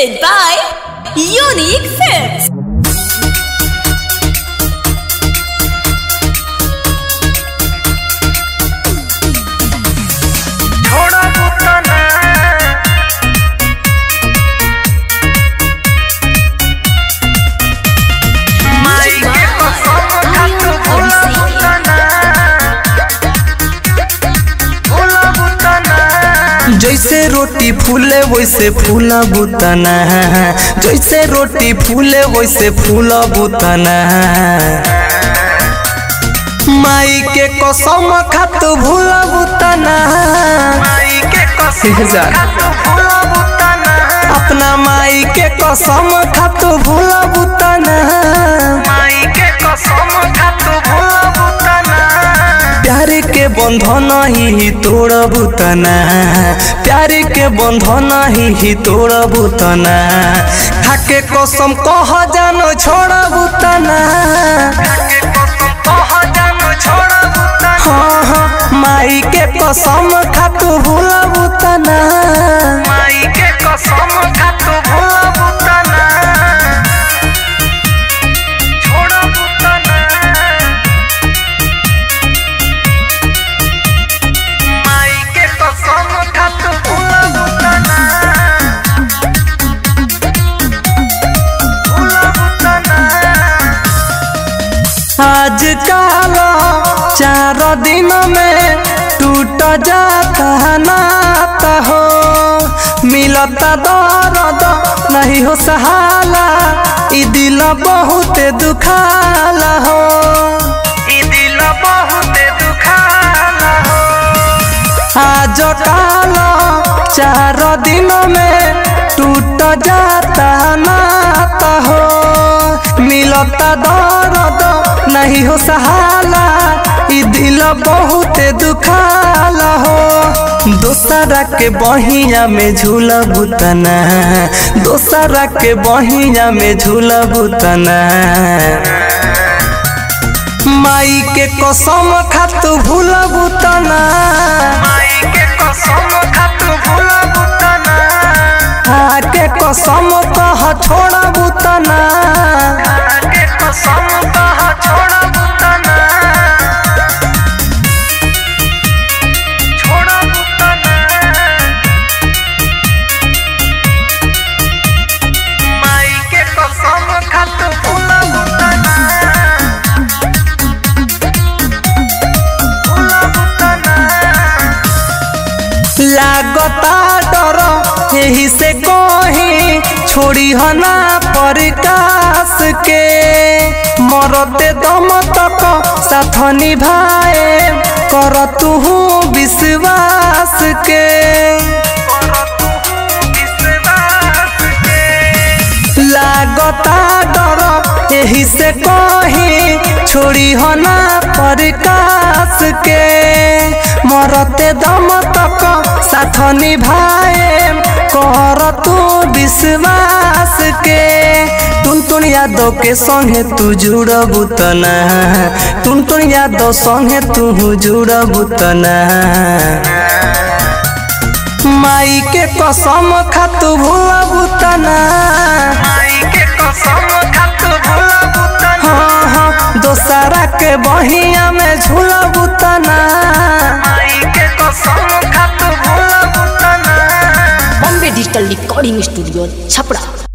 presented by Unique Films. जैसे रोटी फूले वैसे फूला बुतना। जैसे रोटी फूले वैसे फूला बुतना। माई के कसम खात भूला बुतना। माई के कसम खात भोला पुतना अपना माई के कसम खात भूला बुतना। बंधन ही तोड़ तना। प्यार के बंधन ही तोड़ बुतना ठाके कसम कह जान छोड़ बुतना के कसम कह जानो छोड़ा पुतना हाँ हाँ माई के कसम भूला बुतना माई आज काल चार दिन में टूट जाता नाता हो। मिलता दर्द नहीं हो सहाला ई दिल बहुत दुखाला हो। हो। आज काल चार दिन में टूट जाता नाता हो। मिलता दर्द नहीं हो सहाला ई दिल बहुत दुखाला हो। दोसरा के बहिया में झूला बुतना दोसरा के बहिया में झूला बुतना माई के कसम खातू भूल बुतना माई के कसम भोला के कसम कह छोड़ लागता डर, यही से कही छोड़ी हना प्रकाश के। मरते दम तक साथ निभाए, कर तू विश्वास के। लागता डर, यही से कही छोड़ी हना प्रकाश के मरते दम तक साथ निभाए कर तू विश्वास के टुन टुन यादव के संगे तू जुड़ बुतना टुन टुन यादव संगे तू जुड़ बुतना माई के कसम खातू भूला बुतना हाँ के बहिया में झूला बुतना Bombay Digital Recording Studio, Chapra.